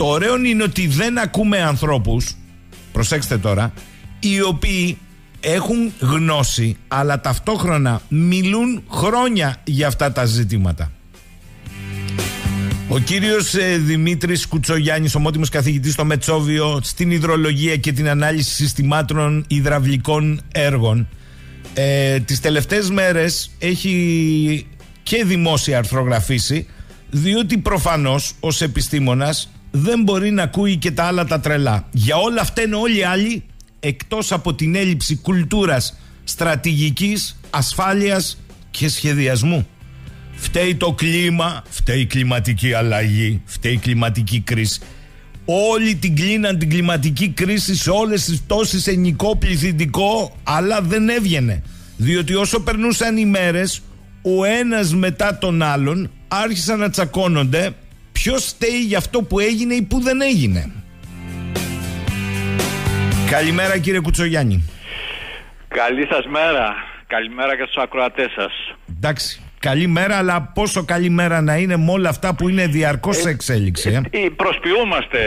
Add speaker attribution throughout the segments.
Speaker 1: Το ωραίο είναι ότι δεν ακούμε ανθρώπους, προσέξτε τώρα, οι οποίοι έχουν γνώση αλλά ταυτόχρονα μιλούν χρόνια για αυτά τα ζητήματα. Ο κύριος ε, Δημήτρης Κουτσογιάννης, ομότιμος καθηγητής στο Μετσόβιο στην υδρολογία και την ανάλυση συστημάτων υδραυλικών έργων ε, τις τελευταίες μέρες έχει και δημόσια αρθρογραφήσει διότι προφανώς ως επιστήμονας δεν μπορεί να ακούει και τα άλλα τα τρελά. Για όλα αυτά είναι όλοι οι άλλοι εκτός από την έλλειψη κουλτούρας στρατηγικής, ασφάλειας και σχεδιασμού. Φταίει το κλίμα, φταίει η κλιματική αλλαγή, φταίει η κλιματική κρίση. Όλοι την κλείναν την κλιματική κρίση σε όλες τις πτώσεις ενικό πληθυντικό, αλλά δεν έβγαινε. Διότι όσο περνούσαν οι μέρες, ο ένας μετά τον άλλον άρχισαν να τσακώνονται ποιος φταίει για αυτό που έγινε ή που δεν έγινε. Καλημέρα κύριε Κουτσογιάννη.
Speaker 2: Καλή σας μέρα. Καλημέρα και στους ακροατές σας.
Speaker 1: Εντάξει. Καλημέρα, αλλά πόσο καλημέρα να είναι με όλα αυτά που είναι διαρκώς σε εξέλιξη. Ε;
Speaker 2: Ε, προσποιούμαστε,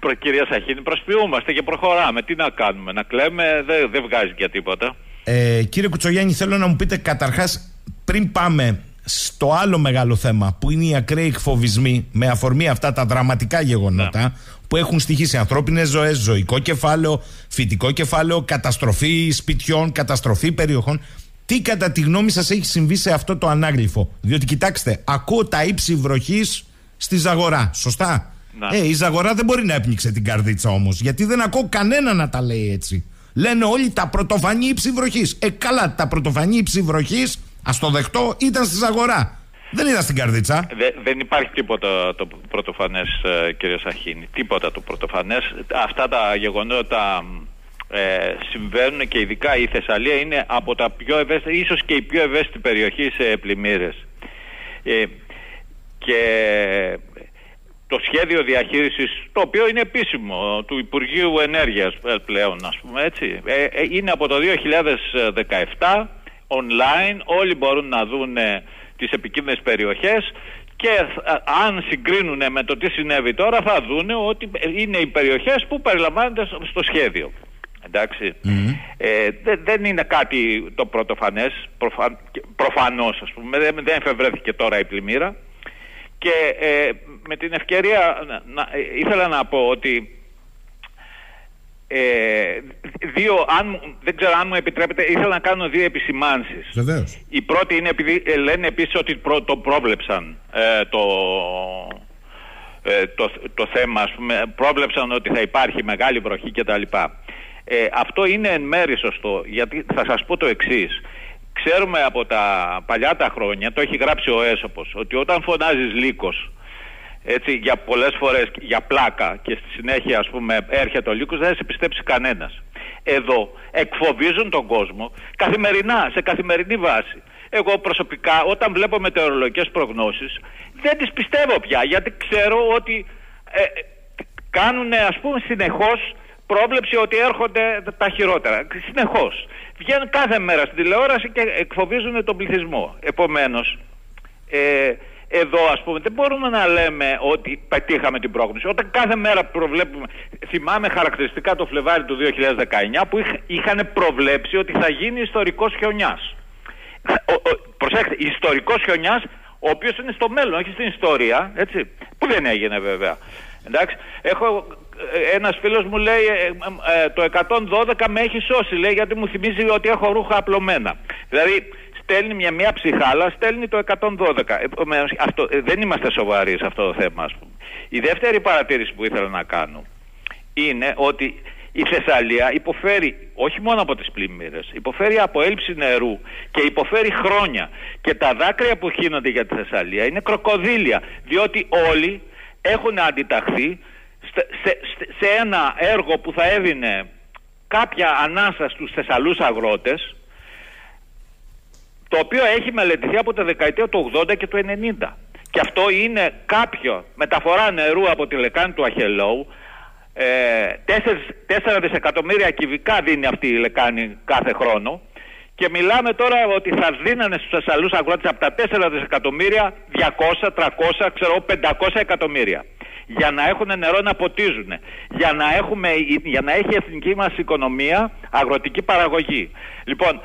Speaker 2: προ, κυρία Σαχίνη, προσποιούμαστε και προχωράμε. Τι να κάνουμε, να κλαίμε, δεν, δεν βγάζει για τίποτα.
Speaker 1: Ε, κύριε Κουτσογιάννη, θέλω να μου πείτε καταρχάς, πριν πάμε στο άλλο μεγάλο θέμα που είναι οι ακραίοι εκφοβισμοί με αφορμή αυτά τα δραματικά γεγονότα ναι. που έχουν στοιχήσει ανθρώπινες ζωές, ζωικό κεφάλαιο, φυτικό κεφάλαιο, καταστροφή σπιτιών, καταστροφή περιοχών. Τι κατά τη γνώμη σας έχει συμβεί σε αυτό το ανάγλυφο; Διότι κοιτάξτε, ακούω τα ύψη βροχής στη Ζαγορά. Σωστά; Ναι. Ε, η Ζαγορά δεν μπορεί να έπνιξε την καρδίτσα όμως γιατί δεν ακούω κανένα να τα λέει έτσι. Λένε όλοι τα πρωτοφανή ύψη βροχής. Ε, καλά, τα πρωτοφανή ύψη βροχής Α το δεχτώ, ήταν στη Ζαγορά. Δεν ήταν στην καρδίτσα.
Speaker 2: δεν υπάρχει τίποτα το πρωτοφανές, ε, κύριε Σαχίνη. Τίποτα το πρωτοφανές. Αυτά τα γεγονότα ε, συμβαίνουν και ειδικά η Θεσσαλία είναι από τα πιο ευαίσθητα, ίσως και η πιο ευαίσθητη περιοχή σε πλημμύρες. Ε, και το σχέδιο διαχείρισης, το οποίο είναι επίσημο, του Υπουργείου Ενέργειας ε, πλέον, ας πούμε έτσι, ε, είναι από το 2017 online, όλοι μπορούν να δουν ε, τις επικίνδυνες περιοχές και ε, αν συγκρίνουν με το τι συνέβη τώρα θα δουν ότι είναι οι περιοχές που περιλαμβάνονται στο σχέδιο. Εντάξει. Ε, δεν είναι κάτι το πρωτοφανές, προφα, προφανώς ας πούμε, δεν, δεν εφευρέθηκε τώρα η πλημμύρα και με την ευκαιρία να, ήθελα να πω ότι ε, δύο, αν, δεν ξέρω αν μου επιτρέπετε, ήθελα να κάνω δύο επισημάνσεις.
Speaker 1: Βεβαίως.
Speaker 2: Η πρώτη είναι επειδή ε, λένε επίσης ότι προ, το πρόβλεψαν ε, το, ε, το, το θέμα, ας πούμε, πρόβλεψαν ότι θα υπάρχει μεγάλη βροχή κτλ. Ε, αυτό είναι εν μέρη σωστό, γιατί θα σας πω το εξής. Ξέρουμε από τα παλιά τα χρόνια, το έχει γράψει ο Έσοπος, ότι όταν φωνάζεις λύκος έτσι, για πολλές φορές για πλάκα και στη συνέχεια ας πούμε έρχεται ο λύκος δεν θα σε πιστέψει κανένας. Εδώ εκφοβίζουν τον κόσμο καθημερινά, σε καθημερινή βάση. Εγώ προσωπικά όταν βλέπω μετεωρολογικές προγνώσεις δεν τις πιστεύω πια γιατί ξέρω ότι ε, κάνουν ας πούμε συνεχώς πρόβλεψη ότι έρχονται τα χειρότερα. Συνεχώς. Βγαίνουν κάθε μέρα στην τηλεόραση και εκφοβίζουν τον πληθυσμό. Επομένως, ε, εδώ ας πούμε δεν μπορούμε να λέμε ότι πετύχαμε την πρόγνωση. Όταν κάθε μέρα προβλέπουμε, θυμάμαι χαρακτηριστικά το Φλεβάρι του 2019 που είχαν προβλέψει ότι θα γίνει ιστορικός χιονιάς. προσέξτε, ιστορικός χιονιάς ο οποίος είναι στο μέλλον, όχι στην ιστορία, έτσι, που δεν έγινε βέβαια. Εντάξει, έχω, ε, ένας φίλος μου λέει ε, ε, το 112 με έχει σώσει, λέει γιατί μου θυμίζει ότι έχω ρούχα απλωμένα. Δηλαδή στέλνει μια, μια ψυχάλα, στέλνει το 112. Επομένως, αυτό, ε, δεν είμαστε σοβαροί σε αυτό το θέμα, ας πούμε. Η δεύτερη παρατήρηση που ήθελα να κάνω είναι ότι η Θεσσαλία υποφέρει όχι μόνο από τις πλημμύρες, υποφέρει από έλλειψη νερού και υποφέρει χρόνια. Και τα δάκρυα που χύνονται για τη Θεσσαλία είναι κροκοδίλια, διότι όλοι έχουν αντιταχθεί σε, σε ένα έργο που θα έδινε κάποια ανάσα στους Θεσσαλούς αγρότες το οποίο έχει μελετηθεί από τα δεκαετία του 80 και του 90. Και αυτό είναι κάποιο μεταφορά νερού από τη λεκάνη του Αχελόου. Ε, 4, 4 δισεκατομμύρια κυβικά δίνει αυτή η λεκάνη κάθε χρόνο. Και μιλάμε τώρα ότι θα δίνανε στους ασφαλούς αγρότες από τα 4 δισεκατομμύρια 200, 300, ξέρω 500 εκατομμύρια. για να έχουν νερό να ποτίζουν, για να, έχουμε, για να έχει η εθνική μας οικονομία αγροτική παραγωγή. Λοιπόν,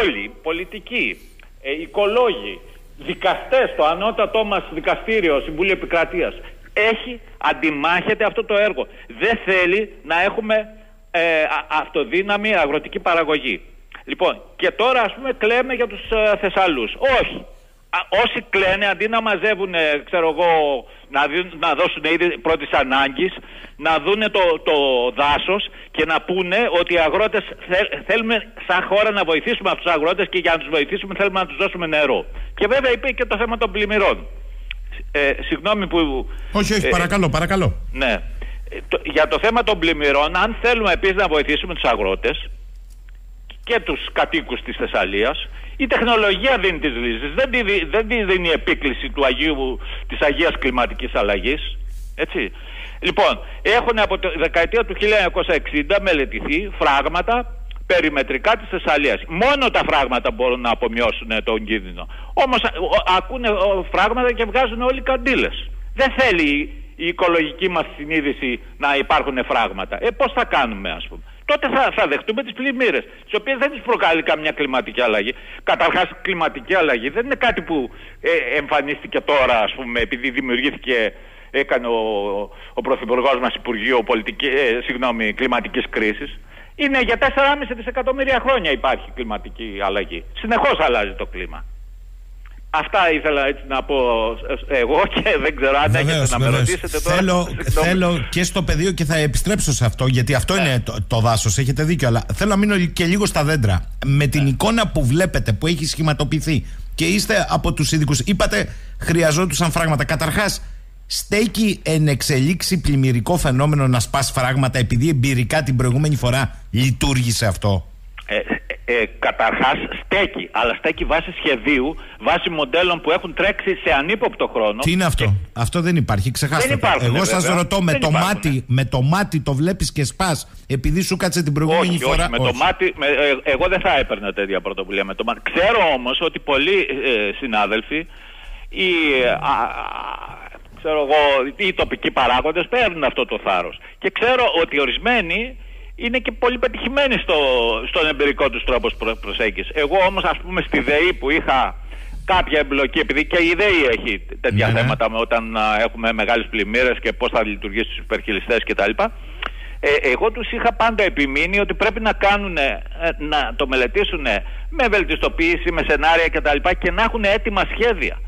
Speaker 2: όλοι, πολιτικοί, ε, οικολόγοι, δικαστές, το ανώτατό μας δικαστήριο, Συμβούλιο Επικρατείας, έχει, αντιμάχεται αυτό το έργο. Δεν θέλει να έχουμε ε, αυτοδύναμη αγροτική παραγωγή. Λοιπόν, και τώρα ας πούμε κλαίμε για τους ε, Θεσσαλούς. Όχι. Όσοι κλαίνε αντί να μαζεύουν, ξέρω εγώ, να, να δώσουν ήδη πρώτης ανάγκης, να δούνε το, το δάσος και να πούνε ότι οι αγρότες θέλουμε σαν χώρα να βοηθήσουμε αυτούς τους αγρότες και για να τους βοηθήσουμε θέλουμε να τους δώσουμε νερό. Και βέβαια είπε και το θέμα των πλημμυρών. Ε, συγγνώμη που...
Speaker 1: Όχι, όχι, ε, παρακαλώ, παρακαλώ.
Speaker 2: Ναι. Ε, για το θέμα των πλημμυρών, αν θέλουμε επίσης να βοηθήσουμε τους αγρότες, και τους κατοίκους της Θεσσαλίας. Η τεχνολογία δίνει τις λύσεις, δεν τη, δεν τη δίνει η επίκληση του Αγίου, της Αγίας Κλιματικής Αλλαγής. Έτσι. Λοιπόν, έχουν από τη δεκαετία του 1960 μελετηθεί φράγματα περιμετρικά της Θεσσαλίας. Μόνο τα φράγματα μπορούν να απομειώσουν τον κίνδυνο. Όμως ακούνε φράγματα και βγάζουν όλοι καντήλες. Δεν θέλει η οικολογική μας συνείδηση να υπάρχουν φράγματα. Ε, πώς θα κάνουμε ας πούμε; Τότε θα, θα δεχτούμε τις πλημμύρες, τις οποίες δεν τις προκαλεί καμιά κλιματική αλλαγή. Καταρχάς, κλιματική αλλαγή δεν είναι κάτι που ε, εμφανίστηκε τώρα, ας πούμε, επειδή δημιουργήθηκε, έκανε ο, ο Πρωθυπουργός μας Υπουργείο πολιτική, ε, συγγνώμη, κλιματικής κρίσης. Είναι για 4,5 δισεκατομμύρια χρόνια υπάρχει κλιματική αλλαγή. Συνεχώς αλλάζει το κλίμα. Αυτά ήθελα έτσι να πω εγώ και δεν ξέρω αν έχετε να με ρωτήσετε τώρα.
Speaker 1: Θέλω, θέλω και στο πεδίο και θα επιστρέψω σε αυτό γιατί αυτό ναι. είναι το, το δάσος. Έχετε δίκιο, αλλά θέλω να μείνω και λίγο στα δέντρα. Με την ναι. εικόνα που βλέπετε, που έχει σχηματοποιηθεί και είστε από τους ειδικούς, είπατε χρειαζόντουσαν φράγματα. Καταρχάς, στέκει εν εξελίξει πλημμυρικό φαινόμενο να σπάσει φράγματα επειδή εμπειρικά την προηγούμενη φορά λειτουργήσε αυτό;
Speaker 2: Ε, ε, καταρχάς στέκει, αλλά στέκει βάσει σχεδίου, βάσει μοντέλων που έχουν τρέξει σε ανύποπτο χρόνο.
Speaker 1: Τι είναι αυτό, αυτό δεν υπάρχει, ξεχάστε
Speaker 2: δεν
Speaker 1: το. Εγώ σας ρωτώ, με το, μάτι, με το μάτι το βλέπεις και σπάς, επειδή σου κάτσε την προηγούμενη
Speaker 2: όχι,
Speaker 1: φορά.
Speaker 2: Όχι, με το μάτι, με, ε, εγώ δεν θα έπαιρνα τέτοια πρωτοβουλία με το μάτι. Ξέρω όμως ότι πολλοί ε, συνάδελφοι ή, α, ξέρω εγώ, οι τοπικοί παράγοντες παίρνουν αυτό το θάρρος. Και ξέρω ότι ορισμένοι είναι και πολύ πετυχημένοι στο, στον εμπειρικό τους τρόπος προσέγγισης. Εγώ όμως, ας πούμε, στη ΔΕΗ που είχα κάποια εμπλοκή, επειδή και η ΔΕΗ έχει τέτοια ναι. θέματα με όταν έχουμε μεγάλες πλημμύρες και πώς θα λειτουργήσει στους υπερχιλιστέ κτλ. Ε, εγώ τους είχα πάντα επιμείνει ότι πρέπει να κάνουν, ε, να το μελετήσουν με βελτιστοποίηση, με σενάρια κτλ. Και, και να έχουν έτοιμα σχέδια.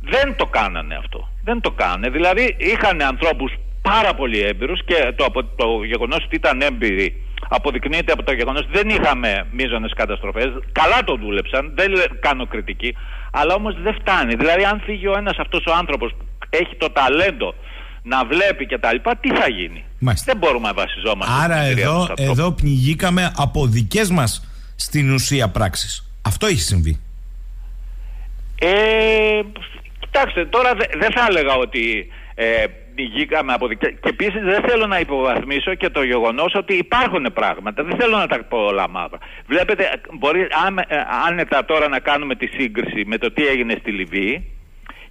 Speaker 2: Δεν το κάνανε αυτό. Δεν το κάνανε. Δηλαδή είχαν ανθρώπους πάρα πολύ έμπειρους και το, από το γεγονός ότι ήταν έμπειροι αποδεικνύεται από το γεγονός ότι δεν είχαμε μείζονες καταστροφές. Καλά το δούλεψαν, δεν κάνω κριτική, αλλά όμως δεν φτάνει. Δηλαδή αν φύγει ο ένας αυτός ο άνθρωπος που έχει το ταλέντο να βλέπει και τα λοιπά, τι θα γίνει; Δεν μπορούμε να βασιζόμαστε.
Speaker 1: Άρα εδώ, εδώ πνιγήκαμε από δικές μας στην ουσία πράξεις. Αυτό έχει συμβεί.
Speaker 2: Ε, κοιτάξτε, τώρα δεν θα έλεγα ότι ε, πνιγήκαμε από Και επίσης δεν θέλω να υποβαθμίσω και το γεγονός ότι υπάρχουν πράγματα. Δεν θέλω να τα πω όλα μαύρα. Βλέπετε, μπορεί ε, άνετα τώρα να κάνουμε τη σύγκριση με το τι έγινε στη Λιβύη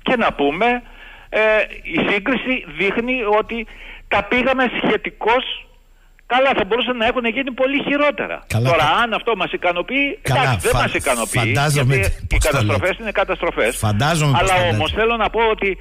Speaker 2: και να πούμε ε, η σύγκριση δείχνει ότι τα πήγαμε σχετικώς Καλά, θα μπορούσαν να έχουν γίνει πολύ χειρότερα.
Speaker 1: Καλά,
Speaker 2: Τώρα, αν αυτό μας ικανοποιεί,
Speaker 1: Καλά,
Speaker 2: εντάξει, δεν μας ικανοποιεί. Φαντάζομαι. Γιατί οι καταστροφές είναι καταστροφές. Αλλά όμως θέλω να πω ότι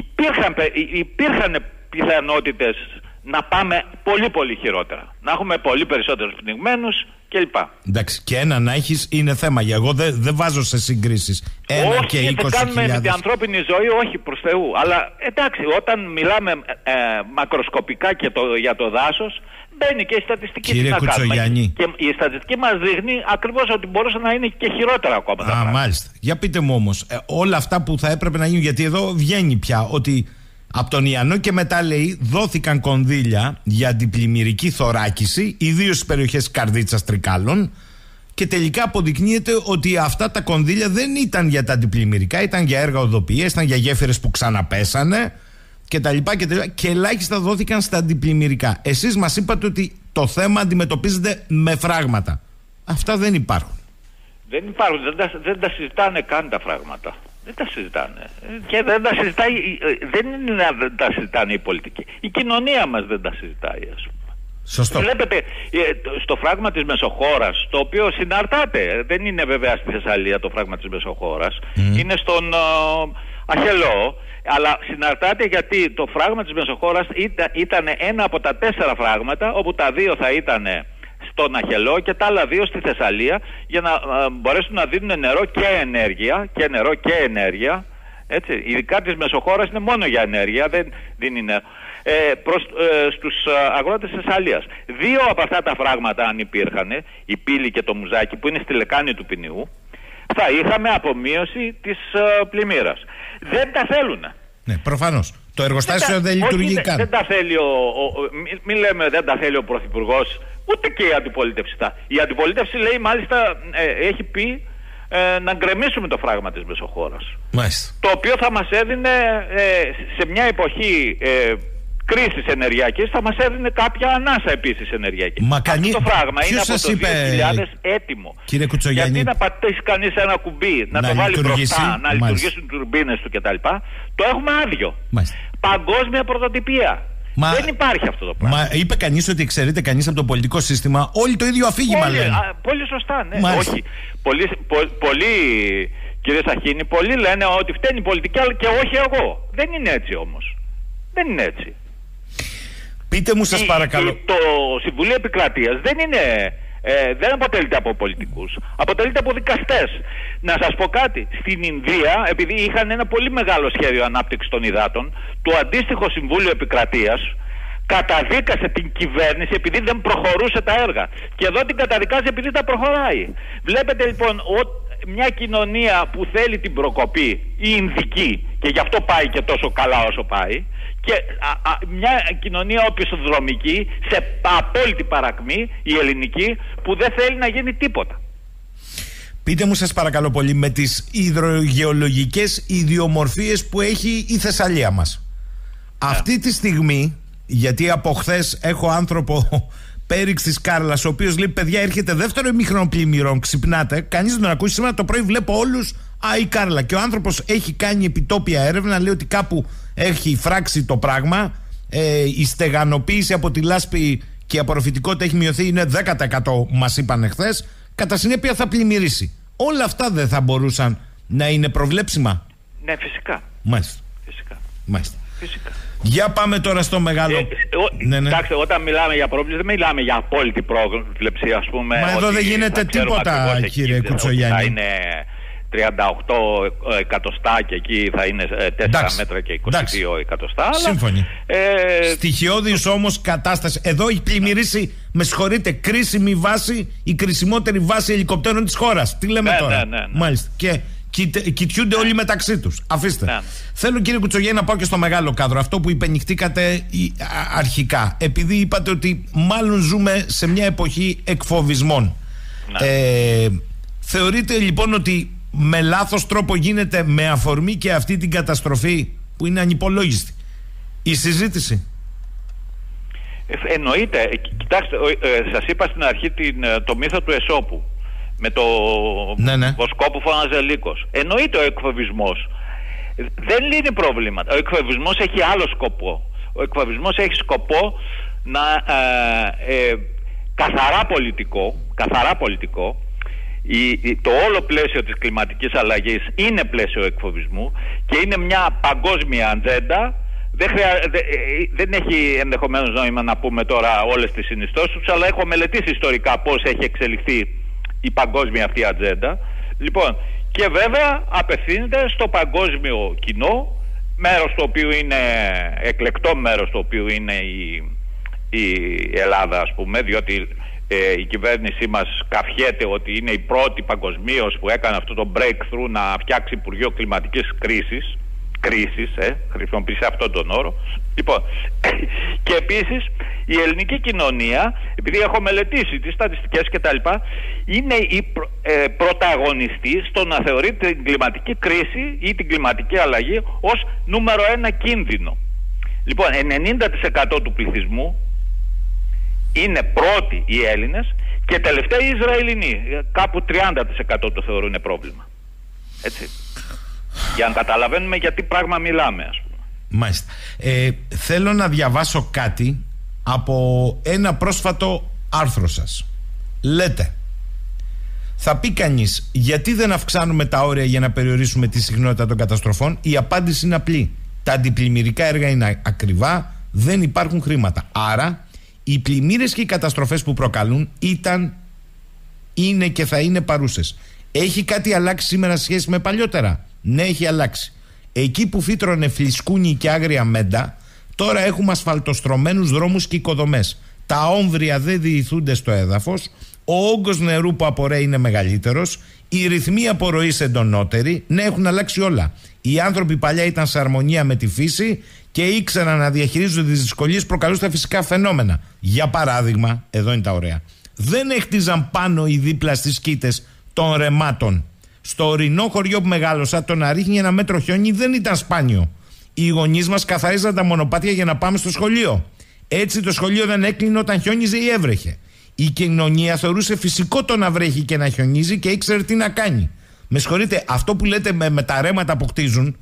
Speaker 2: υπήρχαν, υπήρχαν πιθανότητες να πάμε πολύ πολύ χειρότερα. Να έχουμε πολύ περισσότερους πνιγμένους κλπ.
Speaker 1: Εντάξει, και ένα να έχεις είναι θέμα. Για εγώ δεν δε βάζω σε συγκρίσεις. Ένα
Speaker 2: όχι,
Speaker 1: και 20
Speaker 2: κάνουμε με την ανθρώπινη ζωή, όχι προς Θεού. Αλλά εντάξει, όταν μιλάμε ε, μακροσκοπικά και το, για το δάσος, μπαίνει και η στατιστική
Speaker 1: Κύριε Κουτσογιάννη.
Speaker 2: Και η στατιστική μας δείχνει ακριβώς ότι μπορούσε να είναι και χειρότερα ακόμα.
Speaker 1: Α, μάλιστα. Για πείτε μου όμως, ε, όλα αυτά που θα έπρεπε να γίνουν, γιατί εδώ βγαίνει πια ότι από τον Ιαννό και μετά λέει δόθηκαν κονδύλια για αντιπλημμυρική θωράκιση, ιδίως στις περιοχές Καρδίτσας Τρικάλων. Και τελικά αποδεικνύεται ότι αυτά τα κονδύλια δεν ήταν για τα αντιπλημμυρικά, ήταν για έργα οδοποιία, ήταν για γέφυρες που ξαναπέσανε και τα λοιπά και, τα λοιπά, και ελάχιστα δόθηκαν στα αντιπλημμυρικά. Εσείς μας είπατε ότι το θέμα αντιμετωπίζεται με φράγματα. Αυτά δεν υπάρχουν.
Speaker 2: Δεν υπάρχουν, δεν τα, δεν τα συζητάνε καν τα φράγματα. Δεν τα συζητάνε. Και δεν τα συζητάει, δεν είναι να δεν τα συζητάνε οι πολιτικοί. Η κοινωνία μας δεν τα συζητάει, ας πούμε.
Speaker 1: Σωστό.
Speaker 2: Βλέπετε στο φράγμα της Μεσοχώρας, το οποίο συναρτάται, δεν είναι βέβαια στη Θεσσαλία το φράγμα της Μεσοχώρας, είναι στον Αχελό, αλλά συναρτάται γιατί το φράγμα της Μεσοχώρας ήταν, ήταν ένα από τα τέσσερα φράγματα, όπου τα δύο θα ήταν στον Αχελό και τα άλλα δύο στη Θεσσαλία για να μπορέσουν να δίνουν νερό και ενέργεια και νερό και ενέργεια έτσι, ειδικά της Μεσοχώρας είναι μόνο για ενέργεια δεν δίνει νερό ε, προς, ε, στους αγρότες της Θεσσαλίας. Δύο από αυτά τα φράγματα αν υπήρχαν η πύλη και το μουζάκι που είναι στη λεκάνη του Ποινιού θα είχαμε απομείωση της ε, πλημμύρας δεν τα θέλουν
Speaker 1: ναι, προφανώς. Το εργοστάσιο δεν, λειτουργεί καν.
Speaker 2: Δεν τα θέλει ο, μην λέμε δεν τα θέλει ο Πρωθυπουργός, ούτε και η αντιπολίτευση. Η αντιπολίτευση λέει μάλιστα ε, έχει πει ε, να γκρεμίσουμε το φράγμα της Μεσοχώρας.
Speaker 1: Μάλιστα.
Speaker 2: Το οποίο θα μας έδινε ε, σε μια εποχή ε, κρίσης ενεργειακής θα μας έδινε κάποια ανάσα επίσης ενεργειακής.
Speaker 1: Μα κανεί...
Speaker 2: Αυτό το φράγμα είναι από το είπε... 2000 έτοιμο.
Speaker 1: Κύριε Κουτσογιάννη.
Speaker 2: Γιατί να πατήσει κανείς ένα κουμπί, να, να το βάλει μπροστά, να λειτουργήσουν οι τουρμπίνες του κτλ. Το έχουμε άδειο.
Speaker 1: Μάλιστα.
Speaker 2: Παγκόσμια πρωτοτυπία. Μα, δεν υπάρχει αυτό το πράγμα.
Speaker 1: Μα είπε κανείς ότι εξαιρείται κανείς από το πολιτικό σύστημα. Όλοι το ίδιο αφήγημα
Speaker 2: λένε.
Speaker 1: Α,
Speaker 2: πολύ σωστά, ναι. Όχι. Πολύ, πο, πολύ, κύριε Σαχίνη, πολλοί λένε ότι φταίνει η πολιτική, αλλά και όχι εγώ. Δεν είναι έτσι όμως. Δεν είναι έτσι.
Speaker 1: Πείτε μου σας παρακαλώ.
Speaker 2: Το Συμβουλίο Επικρατείας δεν είναι... Ε, δεν αποτελείται από πολιτικούς, αποτελείται από δικαστές. Να σας πω κάτι, στην Ινδία, επειδή είχαν ένα πολύ μεγάλο σχέδιο ανάπτυξης των υδάτων, το αντίστοιχο Συμβούλιο Επικρατείας καταδίκασε την κυβέρνηση επειδή δεν προχωρούσε τα έργα. Και εδώ την καταδικάζει επειδή τα προχωράει. Βλέπετε λοιπόν μια κοινωνία που θέλει την προκοπή, η Ινδική, και γι' αυτό πάει και τόσο καλά όσο πάει, και μια κοινωνία οπισθοδρομική σε απόλυτη παρακμή η ελληνική που δεν θέλει να γίνει τίποτα.
Speaker 1: Πείτε μου σας παρακαλώ πολύ με τις υδρογεολογικές ιδιομορφίες που έχει η Θεσσαλία μας. Ναι. Αυτή τη στιγμή, γιατί από χθες έχω άνθρωπο Πέριξ της Κάρλας, ο οποίος λέει: Παιδιά, έρχεται δεύτερο ημίχρονο πλημμυρών. Ξυπνάτε. Κανείς δεν τον ακούσει. Σήμερα το πρωί βλέπω όλους. Α, η Κάρλα. Και ο άνθρωπος έχει κάνει επιτόπια έρευνα. Λέει ότι κάπου έχει φράξει το πράγμα. Ε, η στεγανοποίηση από τη λάσπη και η απορροφητικότητα έχει μειωθεί. Είναι 10% μας είπαν εχθέ. Κατά συνέπεια θα πλημμυρίσει. Όλα αυτά δεν θα μπορούσαν να είναι προβλέψιμα;
Speaker 2: Ναι, φυσικά.
Speaker 1: Μάλιστα.
Speaker 2: Φυσικά.
Speaker 1: Μάλιστα.
Speaker 2: Φυσικά.
Speaker 1: Για πάμε τώρα στο μεγάλο. Ε,
Speaker 2: ναι, ναι. Εντάξει, όταν μιλάμε για πρόβλημα, δεν μιλάμε για απόλυτη πρόβλεψη, ας πούμε.
Speaker 1: Μα εδώ δεν γίνεται τίποτα, κύριε Κουτσογιάννη.
Speaker 2: Θα είναι 38 εκατοστά και εκεί θα είναι 4 ε, μέτρα και 22 εντάξει. εκατοστά.
Speaker 1: Σύμφωνοι. Ε... Στοιχειώδης όμως κατάσταση. Εδώ έχει πλημμυρίσει, με συγχωρείτε, κρίσιμη βάση, η κρισιμότερη βάση ελικοπτέρων της χώρας. Τι λέμε
Speaker 2: ναι,
Speaker 1: τώρα;
Speaker 2: Ναι, ναι, ναι.
Speaker 1: Μάλιστα. Και κοιτιούνται όλοι μεταξύ τους. Αφήστε. Ναι. Θέλω κύριε Κουτσογέννη να πάω και στο μεγάλο κάδρο. Αυτό που υπενηχτήκατε αρχικά. Επειδή είπατε ότι μάλλον ζούμε σε μια εποχή εκφοβισμών. Ναι. Ε, θεωρείτε λοιπόν ότι με λάθος τρόπο γίνεται με αφορμή και αυτή την καταστροφή που είναι ανυπολόγιστη η συζήτηση.
Speaker 2: Ε, εννοείται. Ε, κοιτάξτε, ε, σας είπα στην αρχή την, το μύθο του Εσώπου με το
Speaker 1: ναι, ναι.
Speaker 2: βοσκό που φώναζε λύκος. Εννοείται ο εκφοβισμός. Δεν λύνει προβλήματα. Ο εκφοβισμός έχει άλλο σκοπό. Ο εκφοβισμός έχει σκοπό να ε, ε, καθαρά πολιτικό, καθαρά πολιτικό η, το όλο πλαίσιο της κλιματικής αλλαγής είναι πλαίσιο εκφοβισμού και είναι μια παγκόσμια ατζέντα δεν, χρειά, ε, δεν έχει ενδεχομένως νόημα να πούμε τώρα όλες τις συνιστώσεις αλλά έχω μελετήσει ιστορικά πώς έχει εξελιχθεί η παγκόσμια αυτή ατζέντα. Λοιπόν, και βέβαια απευθύνεται στο παγκόσμιο κοινό, μέρος το οποίο είναι εκλεκτό μέρος το οποίο είναι η, η Ελλάδα ας πούμε, διότι ε, η κυβέρνησή μας καφιέται ότι είναι η πρώτη παγκοσμίως που έκανε αυτό το breakthrough να φτιάξει Υπουργείο Κλιματικής Κρίσης κρίσης, ε, χρησιμοποιήσει αυτόν τον όρο. Λοιπόν, και επίσης η ελληνική κοινωνία, επειδή έχω μελετήσει τις στατιστικές και τα λοιπά, είναι η προ, ε, πρωταγωνιστή στο να θεωρεί την κλιματική κρίση ή την κλιματική αλλαγή ως νούμερο ένα κίνδυνο. Λοιπόν, 90% του πληθυσμού είναι πρώτοι οι Έλληνες και τελευταίοι οι Ισραηλινοί. Κάπου 30% το θεωρούν πρόβλημα. Έτσι. Για να καταλαβαίνουμε γιατί πράγμα μιλάμε, ας πούμε.
Speaker 1: Μάλιστα. Ε, θέλω να διαβάσω κάτι από ένα πρόσφατο άρθρο σας. Λέτε, θα πει κανείς, γιατί δεν αυξάνουμε τα όρια για να περιορίσουμε τη συχνότητα των καταστροφών; Η απάντηση είναι απλή. Τα αντιπλημμυρικά έργα είναι ακριβά, δεν υπάρχουν χρήματα. Άρα, οι πλημμύρες και οι καταστροφές που προκαλούν ήταν, είναι και θα είναι παρούσες. Έχει κάτι αλλάξει σήμερα σε σχέση με παλιότερα; Ναι, έχει αλλάξει. Εκεί που φύτρωνε φλισκούνι και άγρια μέντα, τώρα έχουμε ασφαλτοστρωμένους δρόμους και οικοδομές. Τα όμβρια δεν διηθούνται στο έδαφος, ο όγκος νερού που απορρέει είναι μεγαλύτερος, οι ρυθμοί απορροής εντονότεροι, ναι, έχουν αλλάξει όλα. Οι άνθρωποι παλιά ήταν σε αρμονία με τη φύση και ήξεραν να διαχειρίζονται τις δυσκολίες που προκαλούν τα φυσικά φαινόμενα. Για παράδειγμα, εδώ είναι τα ωραία. Δεν έχτιζαν πάνω οι δίπλα στις κήτες των ρεμάτων. Στο ορεινό χωριό που μεγάλωσα, το να ρίχνει ένα μέτρο χιόνι δεν ήταν σπάνιο. Οι γονείς μας καθαρίζαν τα μονοπάτια για να πάμε στο σχολείο. Έτσι το σχολείο δεν έκλεινε όταν χιόνιζε ή έβρεχε. Η κοινωνία θεωρούσε φυσικό το να βρέχει και να χιονίζει και ήξερε τι να κάνει. Με συγχωρείτε, αυτό που λέτε με, με τα ρέματα που χτίζουν,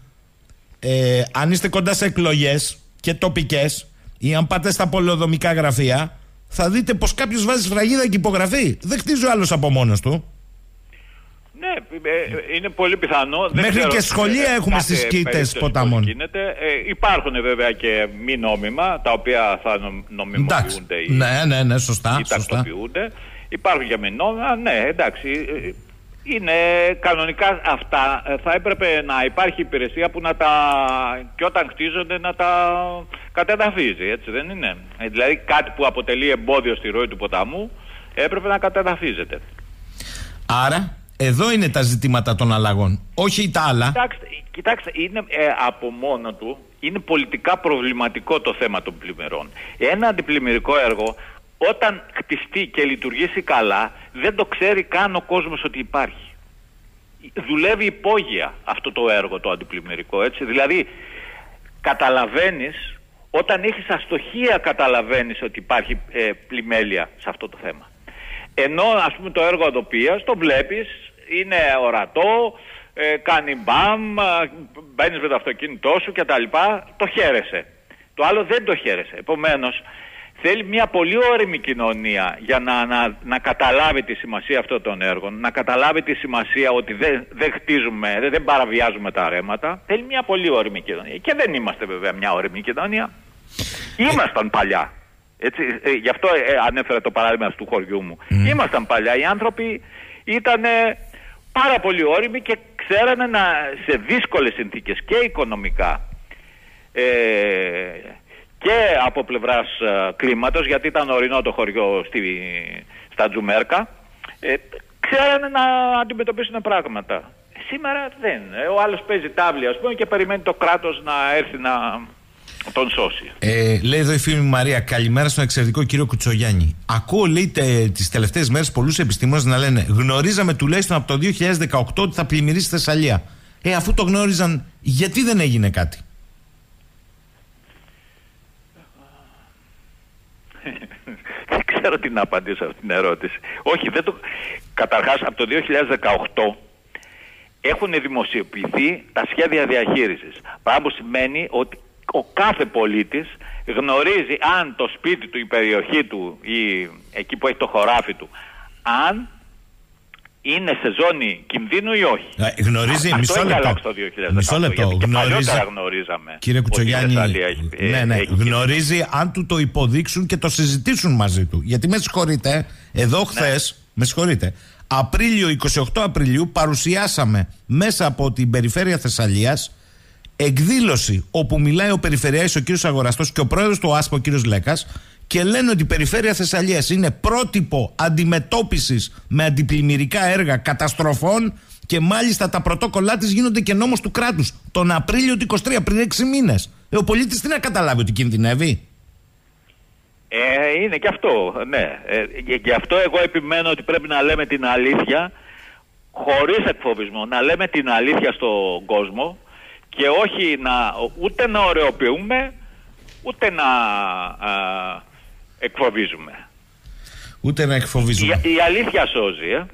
Speaker 1: ε, αν είστε κοντά σε εκλογές και τοπικές ή αν πάτε στα πολεοδομικά γραφεία, θα δείτε πως κάποιος βάζει σφραγίδα και υπογραφή. Δεν χτίζει ο άλλος από μόνος του.
Speaker 2: Ναι, ε, είναι πολύ πιθανό.
Speaker 1: Μέχρι και σχολεία ε, έχουμε στι κήτε ποταμών.
Speaker 2: Γίνεται. Ε, υπάρχουν βέβαια και μη νόμιμα, τα οποία θα νομιμοποιούνται
Speaker 1: ή, ναι, ναι, ναι, σωστά,
Speaker 2: ή τακτοποιούνται. Υπάρχουν και μη νόμιμα, ναι, εντάξει. Ε, είναι κανονικά αυτά. Θα έπρεπε να υπάρχει υπηρεσία που να τα. και όταν χτίζονται να τα κατεδαφίζει, έτσι δεν είναι; Δηλαδή κάτι που αποτελεί εμπόδιο στη ροή του ποταμού έπρεπε να κατεδαφίζεται.
Speaker 1: Άρα εδώ είναι τα ζητήματα των αλλαγών, όχι τα άλλα.
Speaker 2: Κοιτάξτε, κοιτάξτε είναι ε, από μόνο του είναι πολιτικά προβληματικό το θέμα των πλημμυρών. Ένα αντιπλημμυρικό έργο όταν χτιστεί και λειτουργήσει καλά δεν το ξέρει καν ο κόσμος ότι υπάρχει. Δουλεύει υπόγεια αυτό το έργο το αντιπλημμυρικό έτσι. Δηλαδή καταλαβαίνεις όταν έχεις αστοχία καταλαβαίνεις ότι υπάρχει ε, πλημέλεια σε αυτό το θέμα. Ενώ ας πούμε το έργο οδοπίας το βλέπεις είναι ορατό, ε, κάνει μπαμ, μπαίνεις με το αυτοκίνητό σου κτλ. Το χαίρεσαι. Το άλλο δεν το χαίρεσαι. Επομένως, θέλει μια πολύ όρημη κοινωνία για να, να, να καταλάβει τη σημασία αυτών των έργων, να καταλάβει τη σημασία ότι δεν, δεν χτίζουμε, δεν, δεν παραβιάζουμε τα ρέματα. Θέλει μια πολύ όρημη κοινωνία. Και δεν είμαστε βέβαια μια όρημη κοινωνία. Ήμασταν παλιά. Έτσι, ε, γι' αυτό ε, ανέφερα το παράδειγμα του χωριού μου. Mm. Ήμασταν παλιά. Οι άνθρωποι ήταν πάρα πολύ όριμοι και ξέρανε να, σε δύσκολες συνθήκες και οικονομικά ε, και από πλευράς ε, κλίματος γιατί ήταν ορεινό το χωριό στη, στα Τζουμέρκα ε, ξέρανε να αντιμετωπίσουν πράγματα. Σήμερα δεν. Ε, ο άλλος παίζει τάβλη ας πούμε και περιμένει το κράτος να έρθει να τον σώσει.
Speaker 1: Ε, λέει εδώ η φίλη μου Μαρία, καλημέρα στον εξαιρετικό κύριο Κουτσογιάννη. Ακούω, λέει, τις τελευταίες μέρες πολλούς επιστήμονες να λένε Γνωρίζαμε τουλάχιστον από το 2018 ότι θα πλημμυρίσει Θεσσαλία. Ε, αφού το γνώριζαν, γιατί δεν έγινε κάτι;
Speaker 2: δεν ξέρω τι να απαντήσω αυτή την ερώτηση. Όχι, δεν το... καταρχάς από το 2018 έχουν δημοσιοποιηθεί τα σχέδια διαχείρισης. Πράγμα που σημαίνει ότι ο κάθε πολίτης γνωρίζει αν το σπίτι του, η περιοχή του ή εκεί που έχει το χωράφι του, αν είναι σε ζώνη κινδύνου ή όχι.
Speaker 1: Ε, γνωρίζει,
Speaker 2: Αυτό
Speaker 1: μισό λεπτό.
Speaker 2: το 2018,
Speaker 1: μισό λεπτό.
Speaker 2: Γιατί
Speaker 1: γνωρίζει,
Speaker 2: γνωρίζαμε.
Speaker 1: Κύριε Κουτσογιάννη,
Speaker 2: έχει,
Speaker 1: ναι, ναι,
Speaker 2: έχει
Speaker 1: γνωρίζει αν του το υποδείξουν και το συζητήσουν μαζί του. Γιατί με συγχωρείτε, εδώ ναι. χθες, με συγχωρείτε, Απρίλιο, 28 Απριλίου παρουσιάσαμε μέσα από την περιφέρεια Θεσσαλίας εκδήλωση όπου μιλάει ο Περιφερειάρχης ο κύριος Αγοραστός και ο πρόεδρος του ΑΣΠΟ ο κύριος Λέκας και λένε ότι η περιφέρεια Θεσσαλίας είναι πρότυπο αντιμετώπισης με αντιπλημμυρικά έργα καταστροφών και μάλιστα τα πρωτόκολλά της γίνονται και νόμος του κράτους τον Απρίλιο του 23 πριν 6 μήνες. Ε, ο πολίτης τι να καταλάβει ότι κινδυνεύει;
Speaker 2: Ε, είναι και αυτό, ναι. Ε, γι' αυτό εγώ επιμένω ότι πρέπει να λέμε την αλήθεια χωρίς εκφοβισμό. Να λέμε την αλήθεια στον κόσμο και όχι να, ούτε να ωρεοποιούμε ούτε να α, εκφοβίζουμε.
Speaker 1: Ούτε να εκφοβίζουμε.
Speaker 2: Η, η αλήθεια σώζει, ε.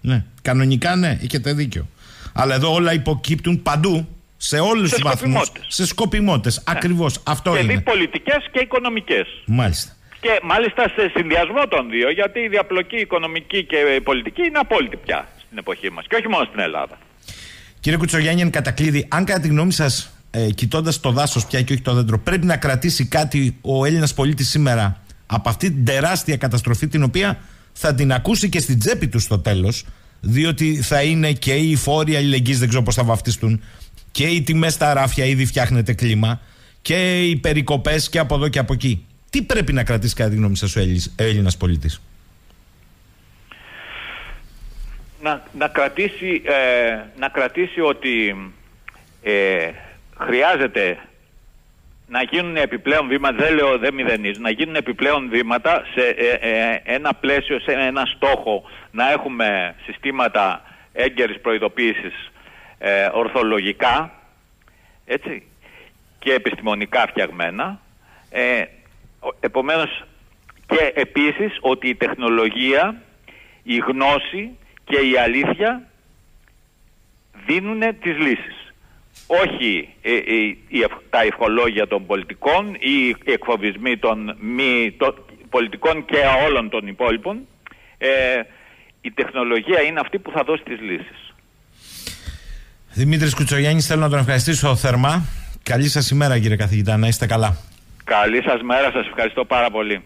Speaker 1: Ναι, κανονικά ναι, έχετε δίκιο. Αλλά εδώ όλα υποκύπτουν παντού Σε όλους τους βαθμούς. Σε σκοπιμότητες. Ναι. Ακριβώς. Αυτό
Speaker 2: και
Speaker 1: είναι.
Speaker 2: Και πολιτικές και οικονομικές.
Speaker 1: Μάλιστα.
Speaker 2: Και μάλιστα σε συνδυασμό των δύο, γιατί η διαπλοκή οικονομική και πολιτική είναι απόλυτη πια στην εποχή μας. Και όχι μόνο στην Ελλάδα.
Speaker 1: Κύριε Κουτσογιάννη, εν κατακλείδη, αν κατά τη γνώμη σας, ε, κοιτώντας το δάσος πια και όχι το δέντρο, πρέπει να κρατήσει κάτι ο Έλληνας πολίτης σήμερα από αυτή την τεράστια καταστροφή, την οποία θα την ακούσει και στην τσέπη του στο τέλος, διότι θα είναι και οι φόροι αλληλεγγύης, δεν ξέρω πώς θα βαφτιστούν, και οι τιμές στα ράφια, ήδη φτιάχνεται κλίμα, και οι περικοπές και από εδώ και από εκεί. Τι πρέπει να κρατήσει κατά τη γνώμη σας ο Έλληνας πολίτης;
Speaker 2: Να, να, κρατήσει, ε, να κρατήσει ότι ε, χρειάζεται να γίνουν επιπλέον βήματα, δεν λέω δεν μηδενίζω, να γίνουν επιπλέον βήματα σε ε, ε, ένα πλαίσιο, σε ένα στόχο να έχουμε συστήματα έγκαιρης προειδοποίησης ε, ορθολογικά έτσι, και επιστημονικά φτιαγμένα. Ε, επομένως και επίσης ότι η τεχνολογία, η γνώση και η αλήθεια δίνουν τις λύσεις όχι ε, ε, τα ευχολόγια των πολιτικών ή οι εκφοβισμοί των μη πολιτικών και όλων των υπόλοιπων. Ε, η τεχνολογία είναι αυτή που θα δώσει τις λύσεις.
Speaker 1: Δημήτρης Κουτσογιάννης, θέλω να τον ευχαριστήσω θερμά. Καλή σας ημέρα κύριε καθηγητά, να είστε καλά.
Speaker 2: Καλή σας μέρα, σας ευχαριστώ πάρα πολύ.